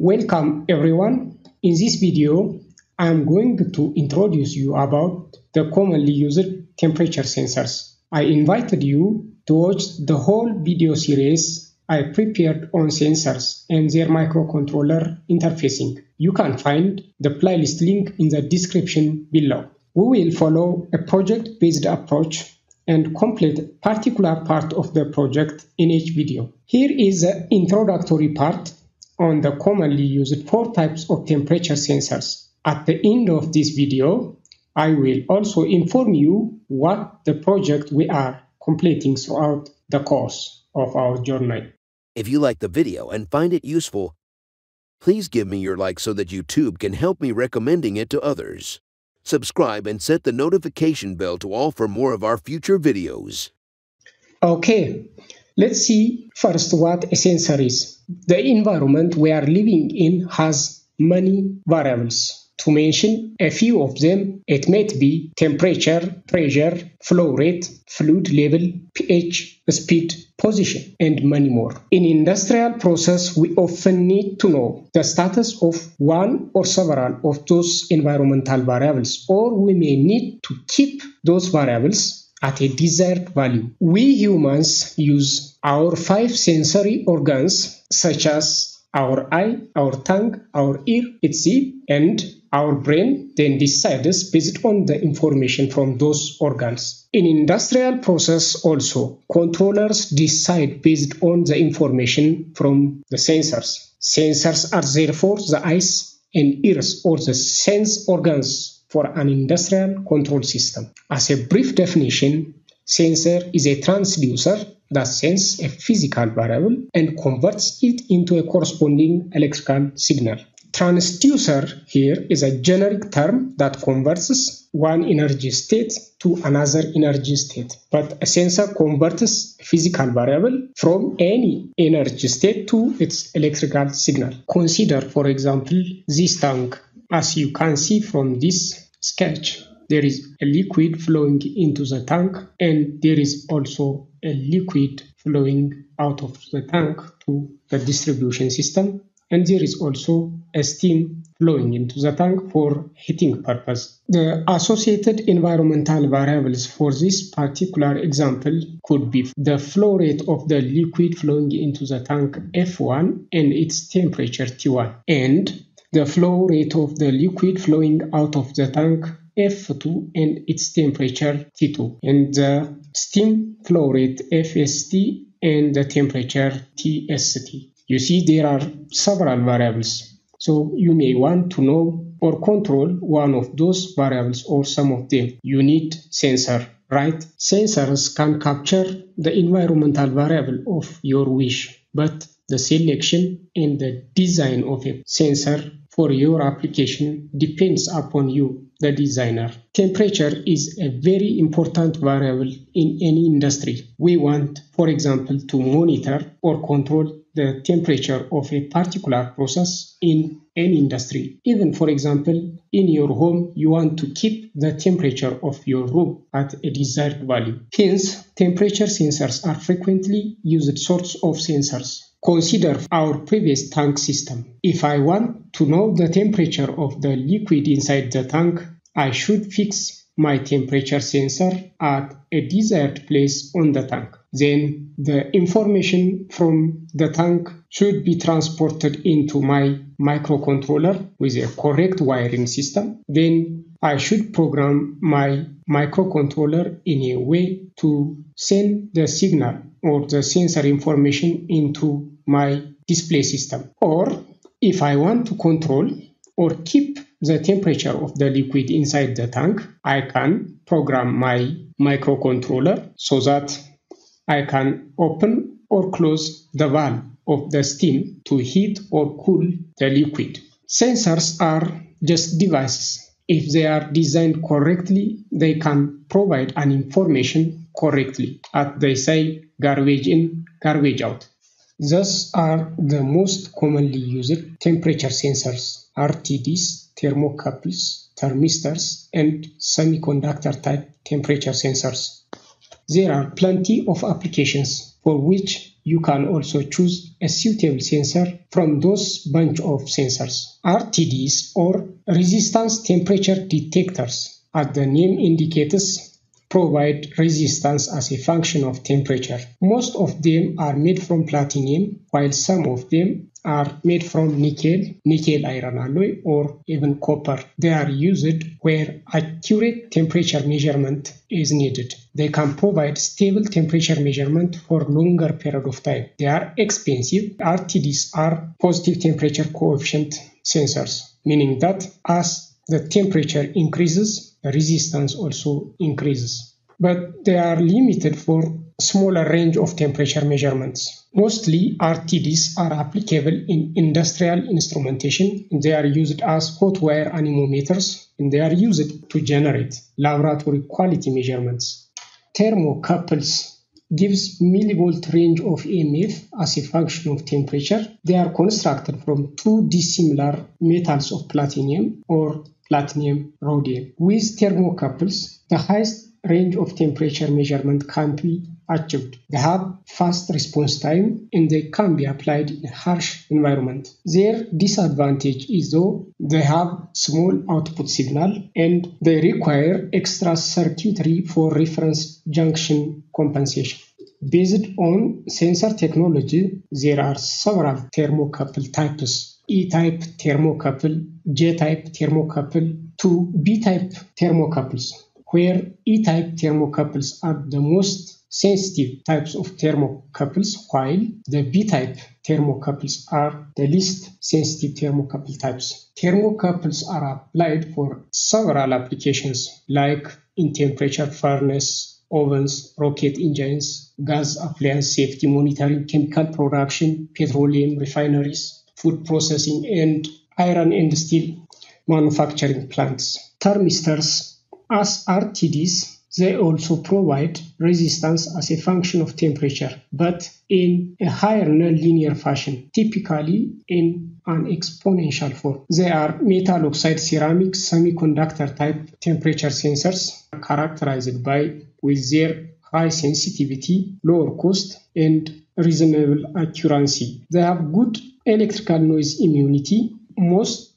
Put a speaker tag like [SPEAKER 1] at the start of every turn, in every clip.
[SPEAKER 1] Welcome everyone. In this video, I am going to introduce you about the commonly used temperature sensors. I invited you to watch the whole video series I prepared on sensors and their microcontroller interfacing. You can find the playlist link in the description below. We will follow a project-based approach and complete particular part of the project in each video. Here is the introductory part on the commonly used four types of temperature sensors. At the end of this video, I will also inform you what the project we are completing throughout the course of our journey.
[SPEAKER 2] If you like the video and find it useful, please give me your like so that YouTube can help me recommending it to others. Subscribe and set the notification bell to all for more of our future videos.
[SPEAKER 1] Okay, let's see first what a sensor is. The environment we are living in has many variables. To mention a few of them, it might be temperature, pressure, flow rate, fluid level, pH, speed, position, and many more. In industrial process, we often need to know the status of one or several of those environmental variables, or we may need to keep those variables at a desired value. We humans use our five sensory organs such as our eye, our tongue, our ear, etc., and our brain then decides based on the information from those organs. In industrial process also, controllers decide based on the information from the sensors. Sensors are therefore the eyes and ears or the sense organs for an industrial control system. As a brief definition, sensor is a transducer that senses a physical variable and converts it into a corresponding electrical signal. Transducer here is a generic term that converts one energy state to another energy state. But a sensor converts a physical variable from any energy state to its electrical signal. Consider, for example, this tank. As you can see from this sketch, there is a liquid flowing into the tank and there is also a liquid flowing out of the tank to the distribution system and there is also a steam flowing into the tank for heating purpose. The associated environmental variables for this particular example could be the flow rate of the liquid flowing into the tank F1 and its temperature T1 and the flow rate of the liquid flowing out of the tank F2 and its temperature T2 and the steam flow rate FST and the temperature TST. You see there are several variables. So you may want to know or control one of those variables or some of them. You need sensor, right? Sensors can capture the environmental variable of your wish, but the selection and the design of a sensor for your application depends upon you, the designer. Temperature is a very important variable in any industry. We want, for example, to monitor or control the temperature of a particular process in any industry. Even, for example, in your home, you want to keep the temperature of your room at a desired value. Hence, temperature sensors are frequently used sorts of sensors. Consider our previous tank system. If I want to know the temperature of the liquid inside the tank, I should fix my temperature sensor at a desired place on the tank. Then the information from the tank should be transported into my microcontroller with a correct wiring system. Then I should program my microcontroller in a way to send the signal or the sensor information into my display system. Or if I want to control or keep the temperature of the liquid inside the tank, I can program my microcontroller so that I can open or close the valve of the steam to heat or cool the liquid. Sensors are just devices. If they are designed correctly, they can provide an information correctly, as they say garbage in, garbage out. Thus are the most commonly used temperature sensors, RTDs, thermocouples, thermistors, and semiconductor type temperature sensors. There are plenty of applications for which you can also choose a suitable sensor from those bunch of sensors. RTDs or resistance temperature detectors, as the name indicates, provide resistance as a function of temperature. Most of them are made from platinum, while some of them are made from nickel, nickel iron alloy, or even copper. They are used where accurate temperature measurement is needed. They can provide stable temperature measurement for longer period of time. They are expensive. RTDs are positive temperature coefficient sensors, meaning that as the temperature increases, the resistance also increases. But they are limited for smaller range of temperature measurements. Mostly RTDs are applicable in industrial instrumentation. They are used as hot wire anemometers and they are used to generate laboratory quality measurements. Thermocouples gives millivolt range of EMF as a function of temperature. They are constructed from two dissimilar metals of platinum or platinum rhodium. With thermocouples, the highest range of temperature measurement can be achieved. They have fast response time and they can be applied in harsh environment. Their disadvantage is though they have small output signal and they require extra circuitry for reference junction compensation. Based on sensor technology, there are several thermocouple types. E-type thermocouple, J-type thermocouple, to B-type thermocouples where E-type thermocouples are the most sensitive types of thermocouples, while the B-type thermocouples are the least sensitive thermocouple types. Thermocouples are applied for several applications like in temperature furnace, ovens, rocket engines, gas appliance safety monitoring, chemical production, petroleum refineries, food processing, and iron and steel manufacturing plants. Thermistors as RTDs, they also provide resistance as a function of temperature, but in a higher nonlinear fashion, typically in an exponential form. They are metal oxide ceramic semiconductor type temperature sensors characterized by with their high sensitivity, lower cost, and reasonable accuracy. They have good electrical noise immunity. Most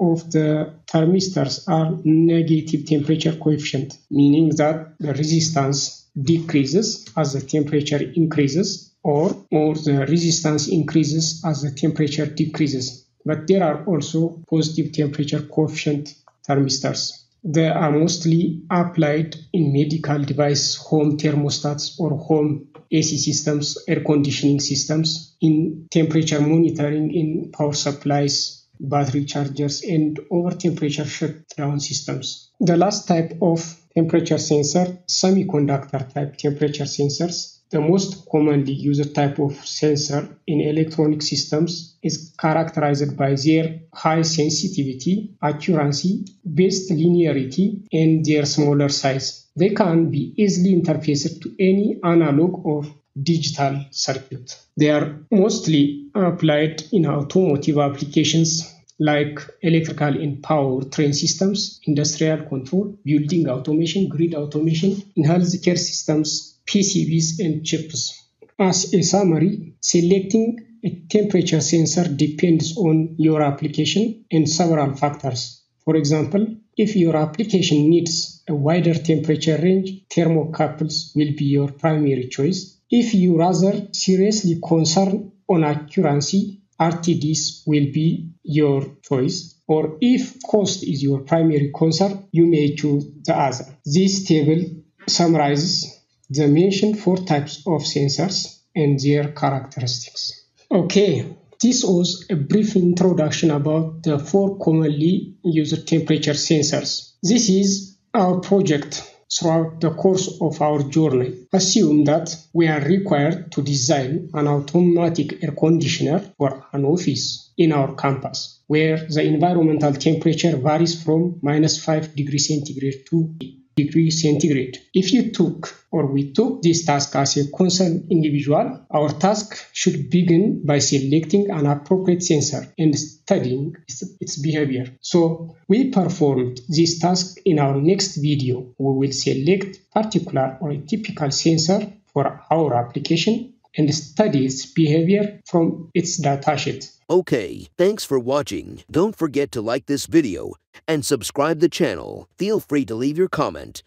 [SPEAKER 1] of the thermistors are negative temperature coefficient, meaning that the resistance decreases as the temperature increases or, or the resistance increases as the temperature decreases. But there are also positive temperature coefficient thermistors. They are mostly applied in medical device, home thermostats or home AC systems, air conditioning systems, in temperature monitoring in power supplies, battery chargers, and over temperature shutdown systems. The last type of temperature sensor, semiconductor type temperature sensors, the most commonly used type of sensor in electronic systems is characterized by their high sensitivity, accuracy, best linearity, and their smaller size. They can be easily interfaced to any analog or digital circuit. They are mostly applied in automotive applications like electrical and power train systems, industrial control, building automation, grid automation, in healthcare systems, PCBs, and chips. As a summary, selecting a temperature sensor depends on your application and several factors. For example, if your application needs a wider temperature range, thermocouples will be your primary choice. If you rather seriously concern on accuracy, RTDs will be your choice. Or if cost is your primary concern, you may choose the other. This table summarizes the mentioned four types of sensors and their characteristics. Okay, this was a brief introduction about the four commonly used temperature sensors. This is our project throughout the course of our journey. Assume that we are required to design an automatic air conditioner for an office in our campus where the environmental temperature varies from minus 5 degrees centigrade to degree centigrade. If you took or we took this task as a concerned individual, our task should begin by selecting an appropriate sensor and studying its behavior. So we performed this task in our next video. We will select particular or typical sensor for our application and study its behavior from its datasheet.
[SPEAKER 2] Okay, thanks for watching. Don't forget to like this video and subscribe the channel. Feel free to leave your comment.